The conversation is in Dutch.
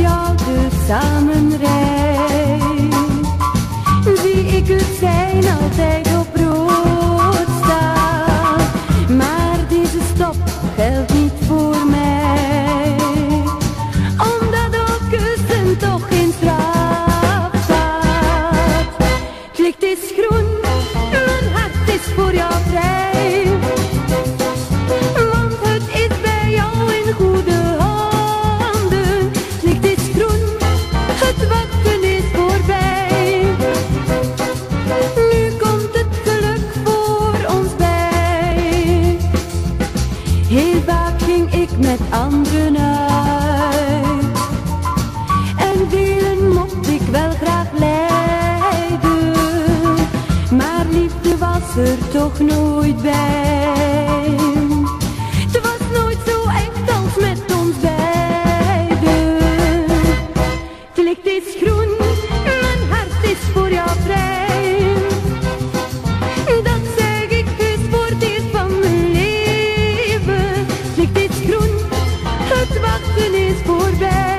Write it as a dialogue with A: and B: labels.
A: jou samen rijd. Zie ik het zijn altijd op ging ik met anderen uit. En delen mocht ik wel graag lijden, maar liefde was er toch nooit bij. Het was nooit zo echt als met ons beiden. Het licht is groen, mijn hart is voor jou vrij. por bem.